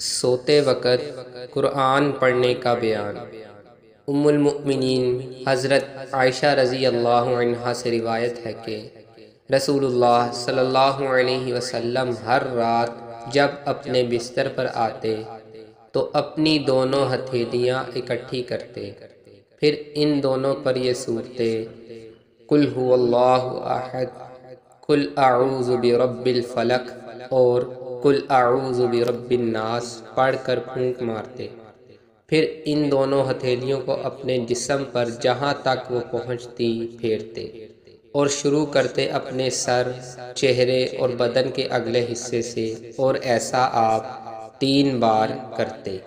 सोते वक़्त कुरान पढ़ने का बयान। उम्मुलमुमिनीन हज़रत आयशा रज़ी अल्लाह से रिवायत है कि रसूलुल्लाह सल्लल्लाहु अलैहि वसल्लम हर रात जब अपने बिस्तर पर आते तो अपनी दोनों हथेलियाँ इकट्ठी करते, फिर इन दोनों पर ये सूरते, कुल हुवल्लाहु अहद, कुल आऊज़ु बिरब्बिल फलक, और कुल आऊज़ुबी बिरब्बिन नास पढ़ कर फूंक मारते। फिर इन दोनों हथेलियों को अपने जिसम पर जहाँ तक वो पहुँचती फेरते और शुरू करते अपने सर, चेहरे और बदन के अगले हिस्से से। और ऐसा आप तीन बार करते।